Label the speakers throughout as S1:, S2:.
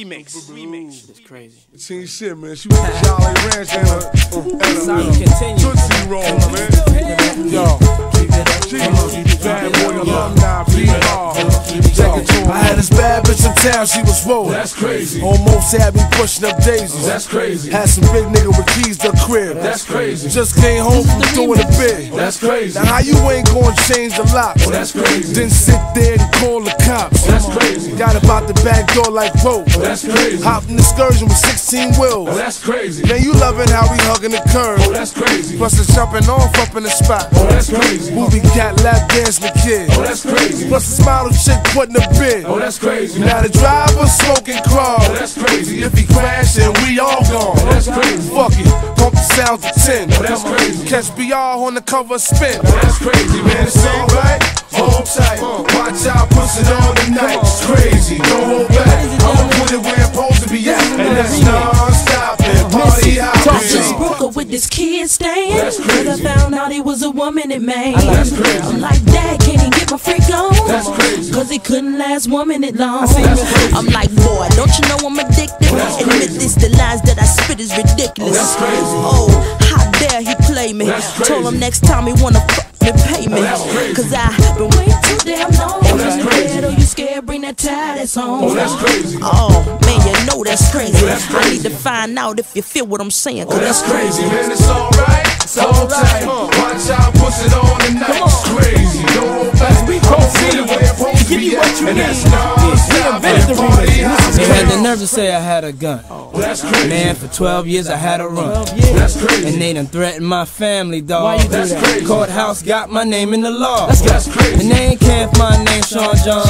S1: Remix. Remix. It's crazy.
S2: Seen shit, man. She was Jolly Ranch and a, and
S1: Sorry,
S2: a
S1: continue.
S2: Tootsie Roll, man. Yo, G, bad
S3: bad town, she was swollen.
S4: That's crazy.
S3: Almost had me pushing up daisies.
S4: That's crazy.
S3: Had some big nigga with keys to the crib.
S4: That's crazy.
S3: Just came home from doing a bid.
S4: That's crazy.
S3: Now how you ain't gonna change the lock?
S4: That's crazy.
S3: Then sit there and call the cops.
S4: That's crazy.
S3: Got about the back door like rope.
S4: That's crazy.
S3: Hopped in the excursion with 16 wheels.
S4: Oh, that's crazy.
S3: Man, you loving how we hugging the curb.
S4: Oh, that's crazy.
S3: Plus the jumping off up in the spot.
S4: Oh, that's crazy.
S3: Movie cat lap dancing the kid.
S4: Oh, that's crazy.
S3: Plus the smile chick putting the bid.
S4: Oh, that's crazy.
S3: Now the driver smoking crawl.
S4: Oh, that's crazy.
S3: If he crashing, we all gone.
S4: Oh, that's crazy.
S3: Fuck it, pump the sound to 10.
S4: Oh, that's crazy.
S3: Catch BR on the cover spin.
S4: Oh, that's crazy, man. It's alright. Hold tight. Watch out, push it on tonight. It's crazy. Don't hold back. I'ma put it where it's supposed to be at. And that's non-stop and party
S5: Just broke up with this kid staying.
S4: That's
S5: But I found out he was a woman that made.
S4: That's crazy.
S5: I'm like, Dad, can
S4: crazy.
S5: He couldn't last one minute long. I'm like, boy, don't you know I'm addicted?
S4: That's
S5: Admit
S4: crazy.
S5: this, the lines that I spit is ridiculous.
S4: Crazy.
S5: Oh, how dare he play me? Told him next time he wanna fuck me, pay me.
S4: Crazy.
S5: Cause I've been waiting too damn long.
S4: Oh, that's crazy.
S5: scared or you scared, bring that tie that's on.
S4: Oh, that's crazy.
S5: Oh, man, you know that's oh, crazy.
S4: That's
S5: I need to find out if you feel what I'm saying.
S4: Oh, that's crazy, man. It's alright. Hold tight. Watch out, to be at. And that's non-stop and party
S1: They had the nerve to say I had a gun.
S4: Oh.
S1: Man, for 12 years I had a run. And they done threatened my family, dog.
S4: Why you do that?
S1: Courthouse got my name in the law.
S4: That's crazy.
S1: And they ain't care if my name's Sean John.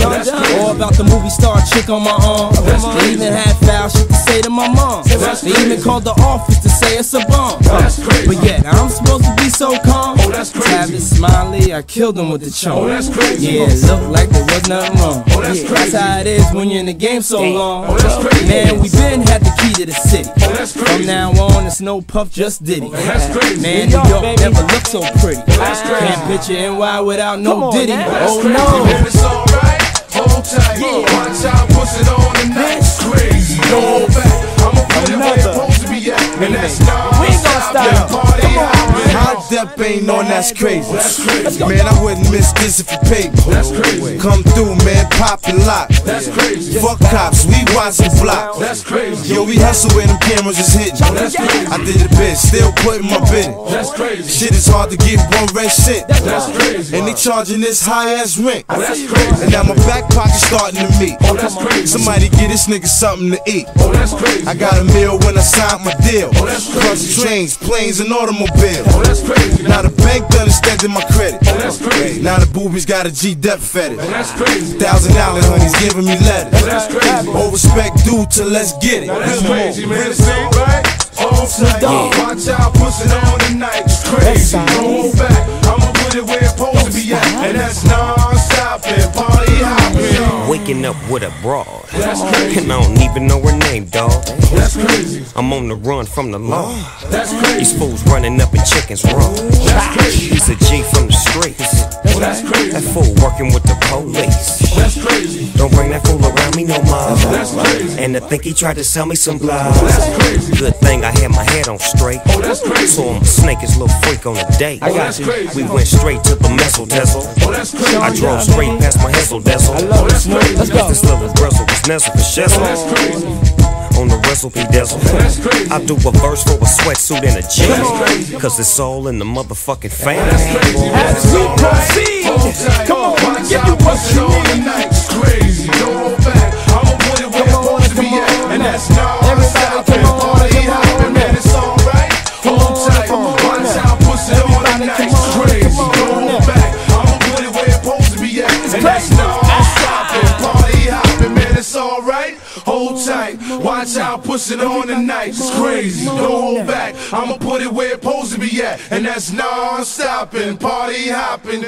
S1: Or about the movie star chick on my arm. They even had foul shit to say to my mom. They even called the office it's a bomb.
S4: That's crazy.
S1: But yet, I'm supposed to be so calm.
S4: Oh, that's crazy.
S1: Tavis Smiley, I killed him with the chunk.
S4: Oh, that's crazy.
S1: Yeah, it looked like there was nothing wrong.
S4: Oh, that's
S1: Yeah,
S4: crazy.
S1: That's how it is when you're in the game so long.
S4: Oh, that's crazy.
S1: Man, we been had the key to the city.
S4: Oh, that's crazy.
S1: From now on, it's no puff, just Diddy.
S4: Oh, that's crazy.
S1: Man, New York never looked so pretty.
S4: that's crazy.
S1: Can't picture NY without no Diddy.
S4: That's
S1: Oh
S4: crazy,
S1: no.
S4: man. It's alright. Hold tight. Watch out, push it on tonight.
S3: Ain't on, that's crazy.
S4: That's crazy.
S3: Man, I wouldn't miss this if you paid me.
S4: That's crazy.
S3: Come through, man, pop and lock.
S4: That's crazy.
S3: Fuck cops, we watch watching block.
S4: That's crazy.
S3: Yo, we hustle when them cameras is hitting.
S4: That's crazy.
S3: I did the bit, still putting my bid in.
S4: That's crazy.
S3: Shit is hard to get one red shit.
S4: That's crazy.
S3: And they charging this high ass rent.
S4: That's crazy.
S3: And now my back pocket starting to meet.
S4: Oh, that's crazy.
S3: Somebody get this nigga something to eat.
S4: Oh, that's crazy.
S3: I got a meal when I signed my deal.
S4: Oh, that's crazy.
S3: Plus trains, planes, and automobiles.
S4: Oh, that's crazy.
S3: Now the bank done extended my credit.
S4: Oh, that's crazy.
S3: Now the boobies got a G-Dep fetish.
S4: Oh, that's crazy.
S3: Thousand dollars, honey's giving me letters.
S4: Oh, that's crazy.
S3: All respect due to let's get it.
S4: Oh, that's crazy, man. It's alright. Hold tight. Watch out, push it on tonight. It's crazy. Don't
S6: up with a broad.
S4: That's crazy.
S6: And I don't even know her name, dog.
S4: That's crazy.
S6: I'm on the run from the law.
S4: That's
S6: These
S4: crazy.
S6: fools running up in chickens raw. He's a G from the streets.
S4: That's crazy.
S6: That fool working with the police.
S4: That's crazy.
S6: Don't bring that fool around me no more.
S4: That's crazy.
S6: And I think he tried to sell me some blood.
S4: That's crazy.
S6: Good thing I had my head on straight.
S4: Oh, that's crazy.
S6: So I'm a snake, his little freak on a date.
S4: Oh, that's crazy.
S6: We went straight to the messel desel.
S4: Oh, that's crazy.
S6: I drove straight past my hessel desel.
S4: Oh, that's crazy.
S6: This little bristle was nestled for
S4: Oh, that's
S6: shizzle.
S4: crazy.
S6: On the recipe desel. I do a verse for a sweatsuit and a jean. Cause it's all in the motherfucking family.
S4: As we proceed. Come on, push it on tonight. It's crazy. Watch out, push it on tonight. It's crazy. Don't hold back. I'ma put it where it's supposed to be at. And that's non-stop and party hopping.